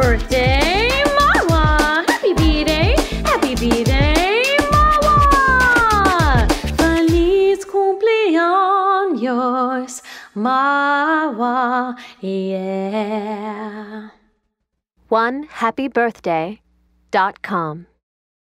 birthday, Mawa! Happy B-Day, happy B-Day, Marwa! Feliz cumpleaños, Marwa, yeah. One happy birthday dot com.